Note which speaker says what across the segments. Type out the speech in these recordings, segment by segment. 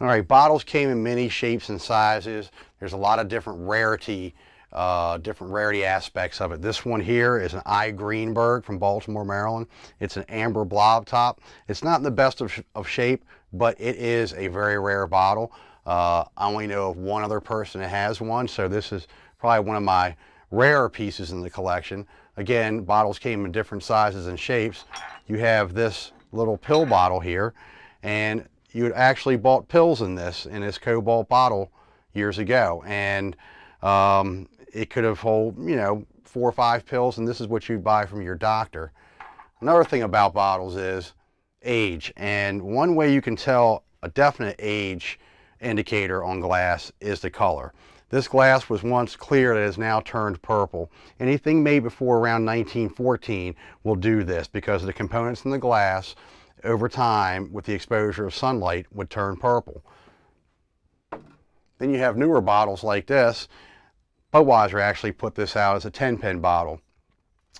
Speaker 1: All right, bottles came in many shapes and sizes. There's a lot of different rarity, uh, different rarity aspects of it. This one here is an I. Greenberg from Baltimore, Maryland. It's an amber blob top. It's not in the best of, of shape, but it is a very rare bottle. Uh, I only know of one other person that has one, so this is probably one of my rare pieces in the collection. Again, bottles came in different sizes and shapes. You have this little pill bottle here, and you had actually bought pills in this, in this cobalt bottle years ago. And um, it could have hold, you know, four or five pills, and this is what you'd buy from your doctor. Another thing about bottles is age. And one way you can tell a definite age indicator on glass is the color. This glass was once clear that has now turned purple. Anything made before around 1914 will do this because the components in the glass over time with the exposure of sunlight would turn purple. Then you have newer bottles like this. Budweiser actually put this out as a 10 pin bottle.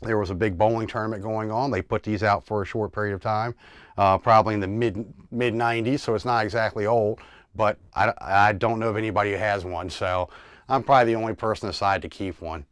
Speaker 1: There was a big bowling tournament going on. They put these out for a short period of time, uh, probably in the mid mid 90s, so it's not exactly old, but I, I don't know of anybody who has one, so I'm probably the only person aside to keep one.